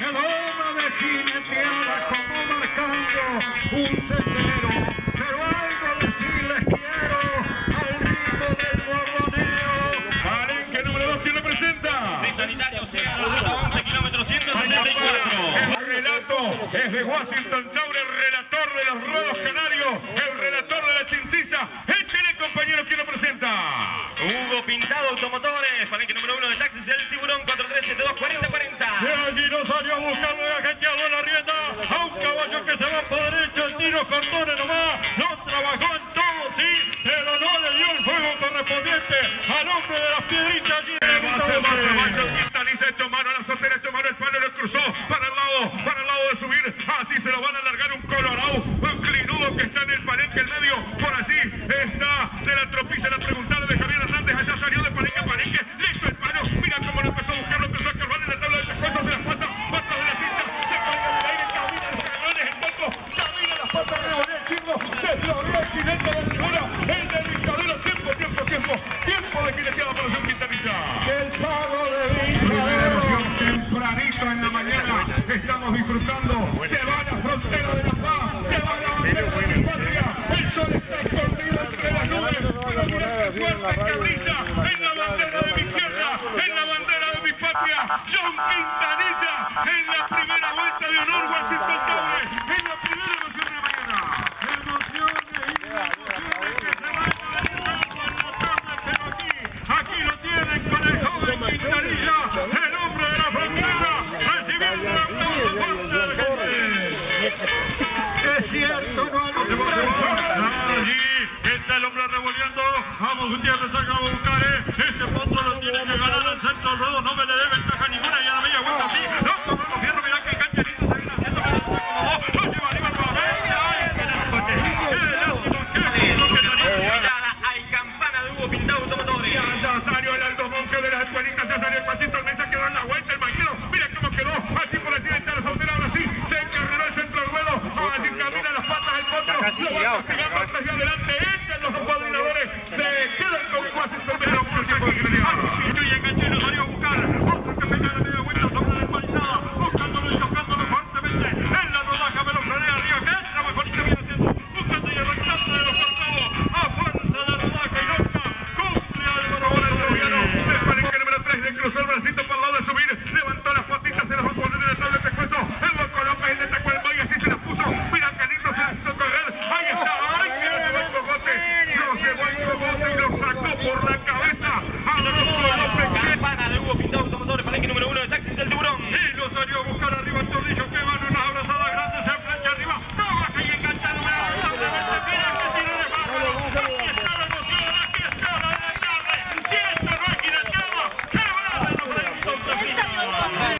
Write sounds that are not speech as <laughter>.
el hombre de jineteada como marcando un sendero, pero algo decirles quiero al ritmo del bordoneo. Palenque número 2, ¿quién lo presenta? De Sanitario ruta 11, kilómetro 164. El relato es de Washington Taure, el relator de los rodos canarios, el relator de la chinchilla. Échele, compañero, ¿quién lo presenta? Hugo Pintado Automotores, palenque número 1 de taxis, el tiburón 4372 4040. De allí no salió a buscarlo de agenciado en la rienda. A un caballo que se va por derecho, el tiro cortone nomás. No trabajó en todo, sí, pero no le dio el fuego correspondiente al hombre de las piedritas allí. Quintaniza hecho mano a la soltera, hecho mano el palo, lo cruzó para el lado, para el lado de subir. Así se lo van a alargar un colorado, un clinudo que está en el palenque, el medio. Por allí está de la tropiza la preguntada de Javier Hernández. Allá salió de palenque a palenque, listo el palo. Mira cómo lo empezó a buscar, lo empezó a cargar en la tabla de pescuezo, se las pasa, pasa de la cinta, se cuelga del aire, camina los carrones en poco, camina las patas, revolea el chingo, se floró el jinete de Rivera, el de dictadura, tiempo, tiempo, tiempo, tiempo de jineteada para su Quintanilla. El pago de Vinchadero. Tempranito en la mañana estamos disfrutando. Se va la frontera de la paz, se va la bandera de mi patria. El sol está escondido entre las nubes, pero mira qué fuerte que brilla en la bandera de mi tierra, en la bandera de mi patria. John Quintanilla en la primera vuelta de honor Washington Taure, en la primera emoción de la mañana. Emociones y emociones que se van a dar por la tarde, pero aquí, aquí lo tienen con el joven Quintanilla, el hombre de la frontera, recibiendo un aplauso fuerte de la gente. <laughs> Es cierto, no va. Allí está el hombre revolviendo. Vamos, Gutiérrez, acaba de buscar, ¿eh? Ese potro lo tiene que ganar al centro del ruedo. No me le dé ventaja ninguna y a la media vuelta sí. No, tomando fierro, mirá que cancherito se viene haciendo. que no se acomodó. Lo lleva arriba nuevamente. ¡Ay, qué lástima! ¡Qué lástima! ¡Qué lindo que salió! Mirada al campana de Hugo Pintado Automotores. Ya, ya salió el Aldo Monque de las escuelitas, ya salió el pasito, el mesa quedó en la vuelta, el mañero, mira cómo quedó, así por decir, está la soltera, ahora sí, se encarriló el centro del ruedo, ahora sí camina las patas del potro, lo va castigando y adelante, echan los dos cuadrinadores, se quedan con Washington,